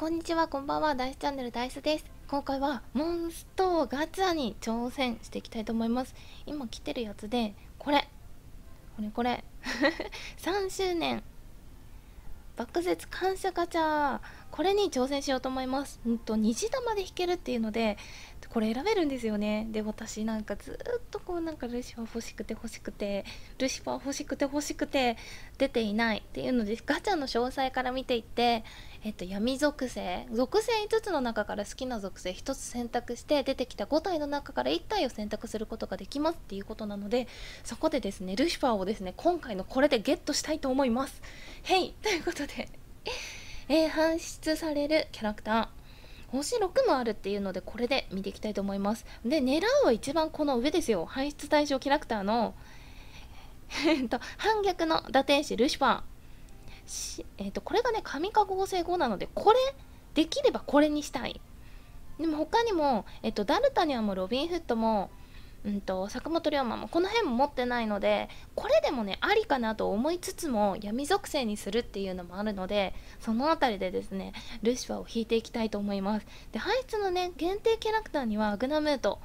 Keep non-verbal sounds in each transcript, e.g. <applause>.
こんにちは、こんばんは、ダイスチャンネルダイスです。今回はモンストガチャに挑戦していきたいと思います。今来てるやつで、これ、これこれ、<laughs> 3周年、爆絶感謝ガチャ、これに挑戦しようと思います。うんと、虹玉で弾けるっていうので、これ選べるんですよね。で私なんかずっとこうなんかルシファー欲しくて欲しくてルシファー欲しくて欲しくて出ていないっていうのでガチャの詳細から見ていってえっと闇属性。属性5つの中から好きな属性1つ選択して出てきた5体の中から1体を選択することができますっていうことなのでそこでですねルシファーをですね今回のこれでゲットしたいと思います。へいということでえー、搬出されるキャラクター。星6もあるっていうのでこれで見ていきたいと思います。で狙うは一番この上ですよ。排出対象キャラクターの <laughs> えっと反逆の打天使ルシファー。えっとこれがね神化合成後なのでこれできればこれにしたい。でも他にも、えっと、ダルタニアもロビンフットもうんと、坂本龍馬もこの辺も持ってないのでこれでもねありかなと思いつつも闇属性にするっていうのもあるのでその辺りでですねルシファーを引いていきたいと思います。で配置のね限定キャラクターにはグナムート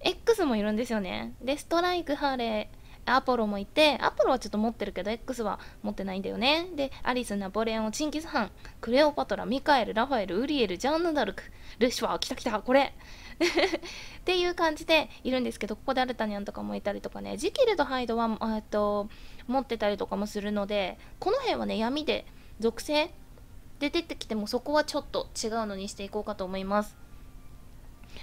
X もいるんですよね。でストライクハーレーアポロもいてアポロはちょっと持ってるけど X は持ってないんだよね。でアリスナポレオンチンギスハンクレオパトラミカエルラファエルウリエルジャンヌ・ダルクルシファー来た来たこれ。<laughs> っていう感じでいるんですけどここでアルタニャンとかもいたりとかねジキルとハイドはえっと持ってたりとかもするのでこの辺はね闇で属性で出てきてもそこはちょっと違うのにしていこうかと思います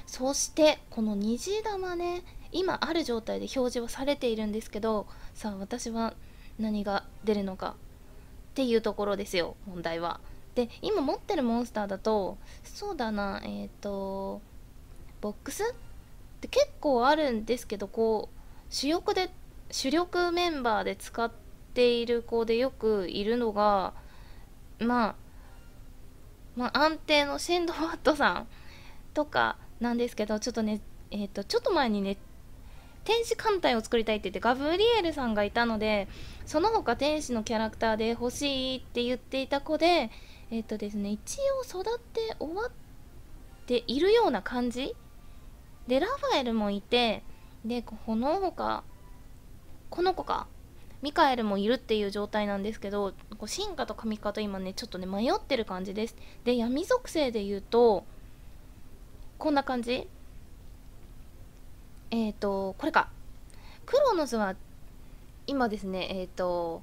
そしてこの虹玉ね今ある状態で表示はされているんですけどさあ私は何が出るのかっていうところですよ問題は。で今持ってるモンスターだとそうだなえっ、ー、とボックス？って結構あるんですけどこう主力で主力メンバーで使っている子でよくいるのがまあまあ安定のシェンドバッドさん <laughs> とかなんですけどちょっとねえっ、ー、とちょっと前にね天使艦隊を作りたいって言ってガブリエルさんがいたのでその他天使のキャラクターで欲しいって言っていた子でえっ、とですね一応育って終わっているような感じでラファエルもいてでこの他この子かミカエルもいるっていう状態なんですけどこう進化と神化と今ねちょっとね迷ってる感じです。で闇属性で言うとこんな感じ。えっ、ー、とこれか。クロノスは今ですねえっ、ー、と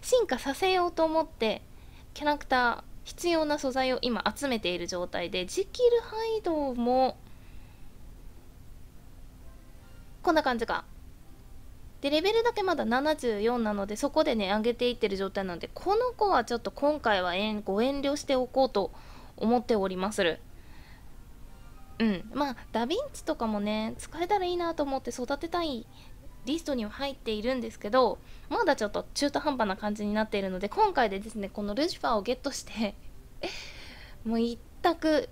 進化させようと思ってキャラクター必要な素材を今集めている状態でジキルハイドもこんな感じか。でレベルだけまだ74なのでそこでね上げていってる状態なのでこの子はちょっと今回はご遠慮しておこうと思っておりまする。うん。まあダヴィンチとかもね使えたらいいなと思って育てたいリストには入っているんですけどまだちょっと中途半端な感じになっているので今回でですねこのルシファーをゲットして <laughs> もう一択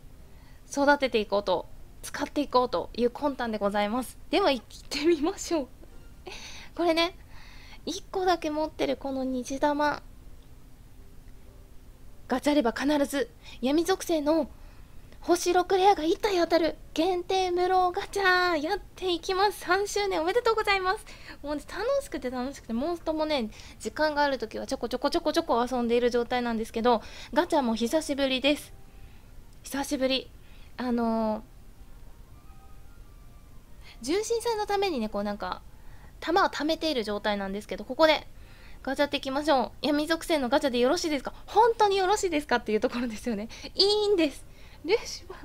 育てていこうと使っていこうという魂胆でございます。では行ってみましょう。<laughs> これね1個だけ持ってるこの虹玉ガチャれば必ず闇属性の星6レアが1体当たる。限定無料ガチャやっていきます。3周年おめでとうございます。もう、楽しくて楽しくてモンストもね時間がある時はちょこちょこちょこちょこ遊んでいる状態なんですけどガチャも久しぶりです。久しぶり。あのー、純真さんのためにねこうなんか弾を貯めている状態なんですけどここでガチャっていきましょう。闇属性のガチャでよろしいですか？本当によろしいですか？っていうところですよね。いいんです。レシは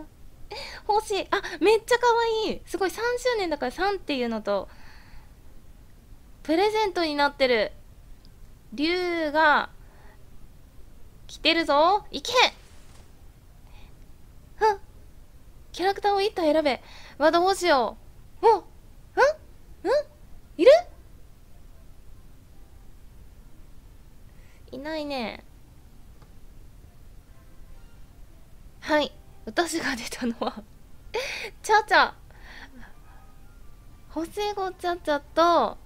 欲しい。あめっちゃ可愛い。すごい3周年だから3っていうのとプレゼントになってる。竜が来てるぞ。いけ。ふんキャラクターを1体選べ。わどうしよう。おうん？うん？いる？いないね。はい。私が出たのはチャチャホセゴチャチャと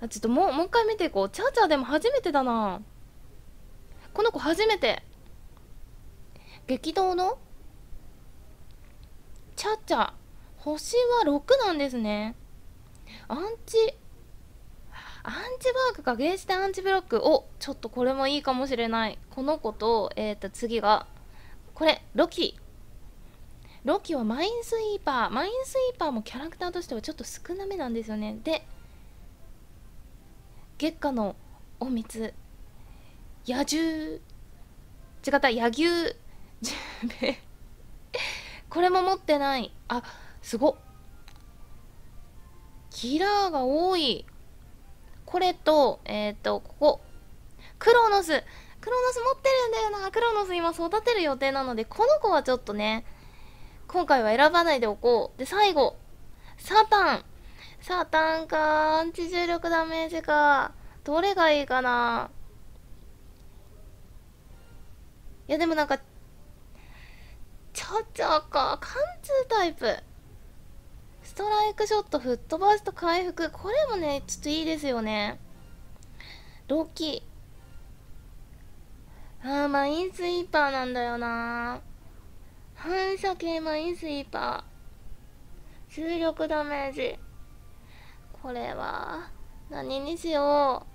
あちょっともうもう一回見ていこう。チャチャでも初めてだな。この子初めて。激動のチャチャ星は6なんですね。アンチチバーグかゲージでアンチブロック。おちょっとこれもいいかもしれない。この子とえっ、ー、と次がこれロキ。ロキはマインスイーパー。マインスイーパーもキャラクターとしてはちょっと少なめなんですよね。で月下の隠密野獣。違った野牛。これも持ってない。あすごっ。キラーが多い。これとえっ、ー、とここ。クロノス。クロノス持ってるんだよな。クロノス今育てる予定なのでこの子はちょっとね今回は選ばないでおこう。で最後。サタン。サタンかアンチ重力ダメージか。どれがいいかな。いやでもなんかチャチャか貫通タイプ。ストライクショット吹っ飛ばすと回復。これもねちょっといいですよね。ロッキー。あーマインスイーパーなんだよな。反射系マインスイーパー。重力ダメージ。これは何にしよ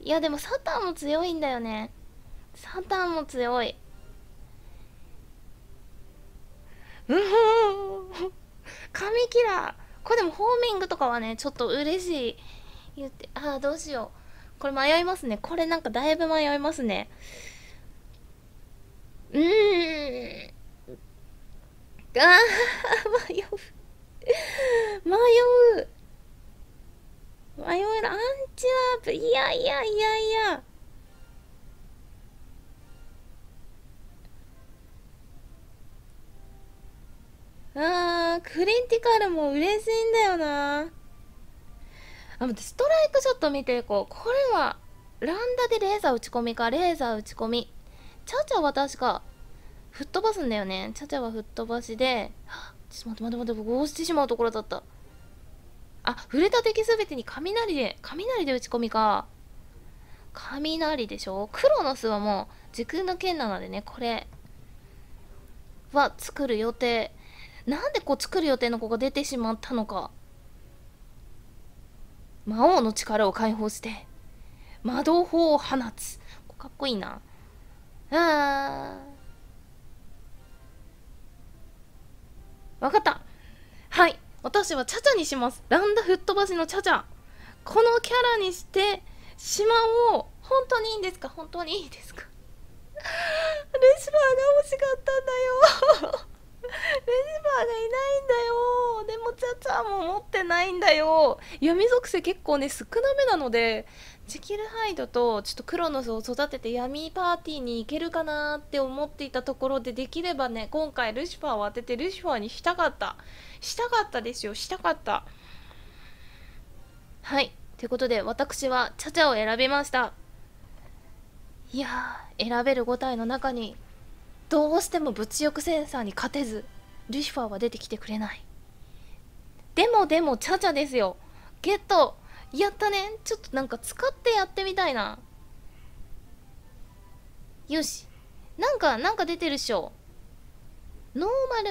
う。いやでもサタンも強いんだよね。サタンも強い。うほ神キラーこれでもホーミングとかはねちょっと嬉しい。言ってああどうしよう。これ迷いますね。これなんかだいぶ迷いますね。うーん。あー <laughs> 迷う。迷う。迷う。なアンチワープいやいやいやいや。あクリンティカルも嬉しいんだよな。あ待ってストライクショット見ていこう。これはランダでレーザー打ち込みか。レーザー打ち込み。チャチャは確か吹っ飛ばすんだよね。チャチャは吹っ飛ばしでちょっと待って待って待って僕押してしまうところだった。あ触れた敵すべてに雷で雷で打ち込みか。雷でしょ？クロノスはもう時空の剣なのでねこれは作る予定。なんでこう作る予定の子が出てしまったのか。魔王の力を解放して魔導砲を放つ。かっこいいな。あわかった。はい。私はチャチャにします。ランダ吹っ飛ばしのチャチャこのキャラにしてしまおう本当にいいんですか？本当にいいですか？<laughs> レシバーが欲しかったんだよ。ーがいないんだよ。でもチャチャも持ってないんだよ。闇属性結構ね少なめなのでジキルハイドとちょっとクロノスを育てて闇パーティーに行けるかなって思っていたところでできればね今回ルシファーを当ててルシファーにしたかった。したかったですよしたかった。はい。ということで私はチャチャを選びました。いや選べる5体の中にどうしても物欲センサーに勝てずルシファーは出てきてくれない。でもでもチャチャですよ。ゲット。やったね。ちょっとなんか使ってやってみたいな。よし。なんかなんか出てるっしょ。ノーマル。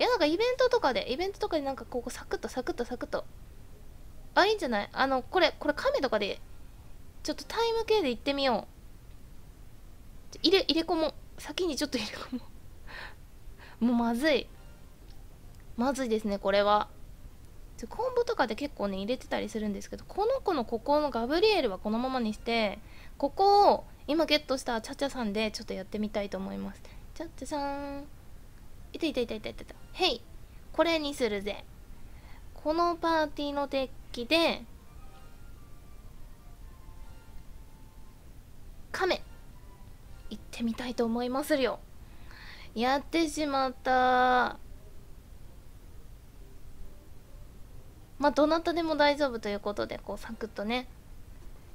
いやなんかイベントとかでイベントとかでなんかここサクッとサクッとサクッと。あいいんじゃない？あのこれこれ亀とかでちょっとタイム系で行ってみよう。入れ入れ込もう。先にちょっと入れ込ももうまずい。まずいですねこれは。昆布とかで結構ね入れてたりするんですけどこの子のここのガブリエルはこのままにしてここを今ゲットしたチャチャさんでちょっとやってみたいと思います。チャチャさん。いたいたいたいたいたいた。へいこれにするぜ。このパーティーのデッキで亀。行ってみたいと思いますよ。やってしまった。まあどなたでも大丈夫ということでこうサクッとね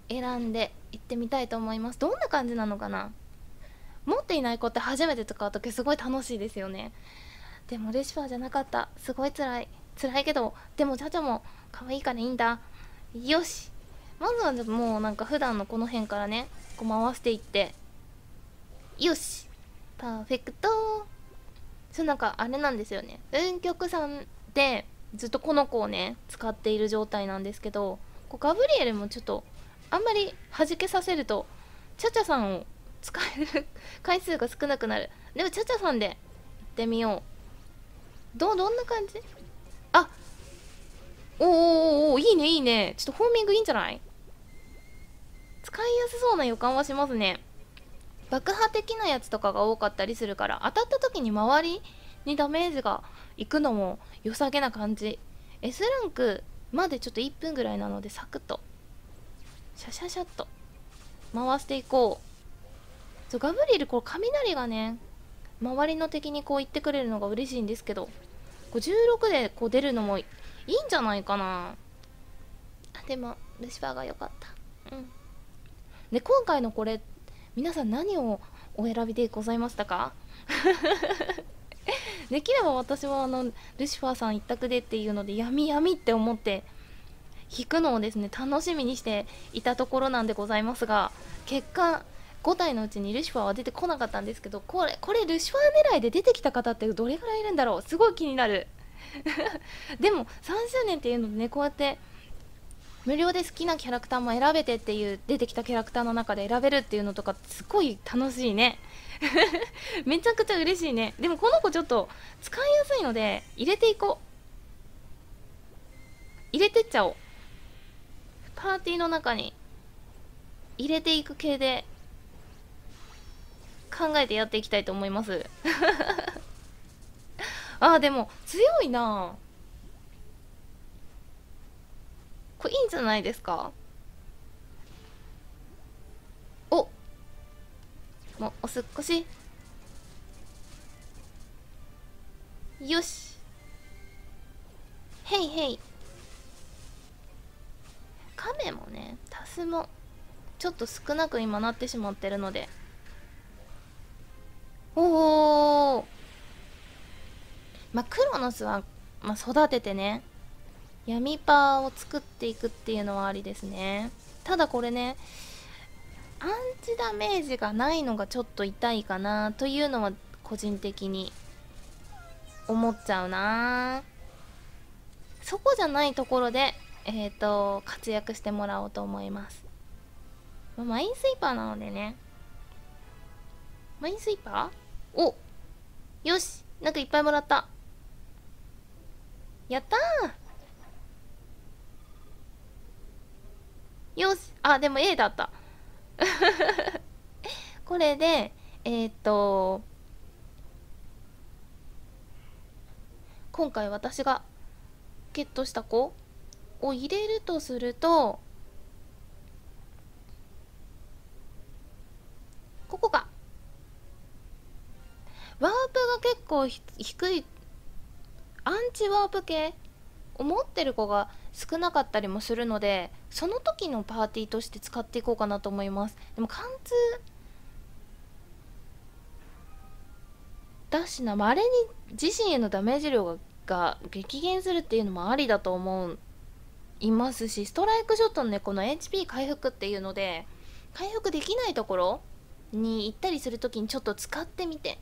選んで行ってみたいと思います。どんな感じなのかな？持っていない子って初めて使う時すごい楽しいですよね。でもレシファーじゃなかった。すごい辛い。辛いけどでもチャチャも可愛いからいいんだ。よし。まずはもうなんか普段のこの辺からねこう回していって。よし。パーフェクト。そうなんかあれなんですよね。運極さんでずっとこの子をね使っている状態なんですけどこうガブリエルもちょっとあんまり弾けさせるとチャチャさんを使える <laughs> 回数が少なくなる。でもチャチャさんで行ってみよう。どどんな感じ？あおーおーおーいいねいいね。ちょっとホーミングいいんじゃない？使いやすそうな予感はしますね。爆破的なやつとかが多かったりするから当たった時に周りにダメージがいくのも良さげな感じ。S ランクまでちょっと1分ぐらいなのでサクッと。シャシャシャっと。回していこう。そうガブリエルこう雷がね周りの敵にこう言ってくれるのが嬉しいんですけどこう16でこう出るのもいいんじゃないかな。あでもルシファーが良かった。うん。で今回のこれ皆さん何をお選びでございましたか？<laughs> できれば私はあのルシファーさん一択でっていうので闇闇って思って弾くのをですね楽しみにしていたところなんでございますが結果5体のうちにルシファーは出てこなかったんですけどこれこれルシファー狙いで出てきた方ってどれぐらいいるんだろう？すごい気になる。<laughs> でも3周年っていうのでねこうやって無料で好きなキャラクターも選べてっていう出てきたキャラクターの中で選べるっていうのとかすごい楽しいね。<laughs> めちゃくちゃ嬉しいね。でもこの子ちょっと使いやすいので入れていこう。入れてっちゃおう。パーティーの中に入れていく系で考えてやっていきたいと思います。<laughs> あーでも強いな。あこれいいんじゃないですか？おもうおすっこし。よし。へいへい亀もねタスもちょっと少なく今なってしまってるので。おおまあクロノスは、まあ、育ててね。闇パーを作っていくっていうのはありですね。ただこれねアンチダメージがないのがちょっと痛いかなというのは個人的に思っちゃうな。そこじゃないところでえっ、ー、と活躍してもらおうと思います。マインスイーパーなのでね。マインスイーパー？およしなんかいっぱいもらった。やったー。よし。あでも A だった。<laughs> これでえっ、と今回私がゲットした子を入れるとするとここか。ワープが結構低いアンチワープ系思ってる子が少なかったりもするのでその時のパーティーとして使っていこうかなと思います。でも貫通だしなまれに自身へのダメージ量がが激減するっていうのもありだと思ういますしストライクショットのねこの HP 回復っていうので回復できないところに行ったりする時にちょっと使ってみて。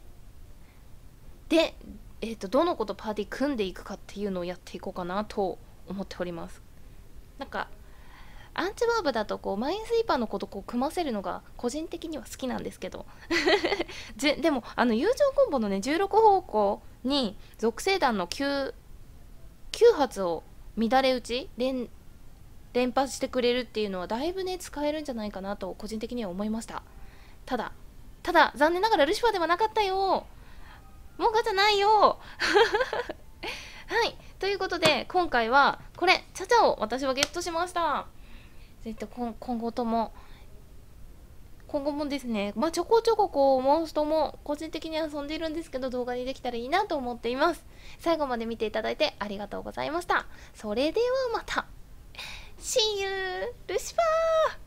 で、えーと、どの子とパーティー組んでいくかっていうのをやっていこうかなと思っております。なんかアンチワーブだとこうマインスイーパーの子とこう組ませるのが個人的には好きなんですけど。<laughs> でもあの友情コンボのね16方向に属性弾の 9, 9発を乱れ打ち連連発してくれるっていうのはだいぶね使えるんじゃないかなと個人的には思いました。ただただ残念ながらルシファーではなかったよ。モカじゃないよ。<laughs> はい。ということで今回はこれチャチャを私はゲットしました。絶対今後とも今後もですね、まあ、ちょこちょここうモンストも個人的に遊んでいるんですけど動画にできたらいいなと思っています。最後まで見ていただいてありがとうございました。それではまた。See you! ルシファー!